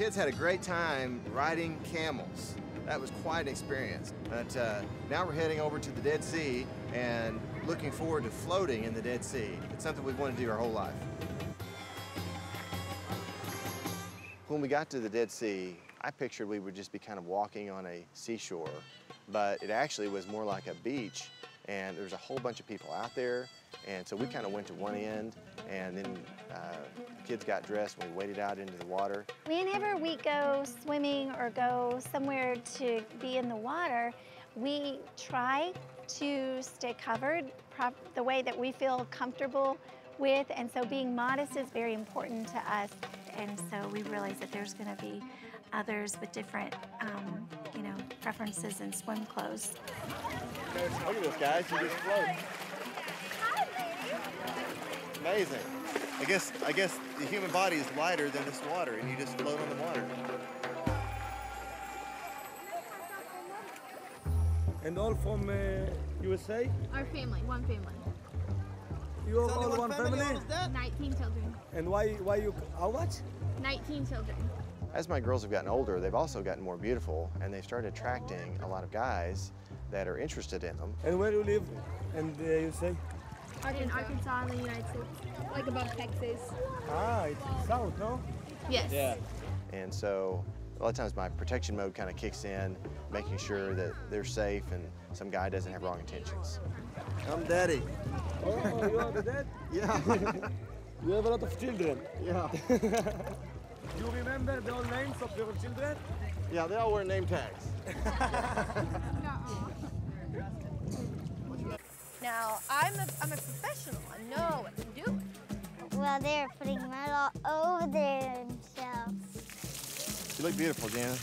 kids had a great time riding camels. That was quite an experience. But uh, now we're heading over to the Dead Sea and looking forward to floating in the Dead Sea. It's something we've wanted to do our whole life. When we got to the Dead Sea, I pictured we would just be kind of walking on a seashore, but it actually was more like a beach, and there's a whole bunch of people out there, and so we kind of went to one end, and then uh, kids got dressed, and we waded out into the water. Whenever we go swimming or go somewhere to be in the water, we try to stay covered the way that we feel comfortable with, and so being modest is very important to us. And so we realize that there's going to be others with different, um, you know, preferences in swim clothes. Look at this, guys. You just float. Amazing. I guess I guess the human body is lighter than this water, and you just float on the water. And all from uh, USA? Our family, one family. You all, all one family? 19 children. And why why you how much? 19 children. As my girls have gotten older, they've also gotten more beautiful, and they've started attracting a lot of guys that are interested in them. And where do you live in the USA? Arkansas. In Arkansas, in the United States. Like above Texas. Ah, it's south, no? Yes. Yeah. And so a lot of times my protection mode kind of kicks in, making sure that they're safe and some guy doesn't have wrong intentions. I'm daddy. Oh, you are the dad? Yeah. you have a lot of children. Yeah. you remember the all names of your children? Yeah, they all wear name tags. Now, I'm a, I'm a professional. I know I can do it. Well, they're putting mud all over themselves. You look beautiful, Jana.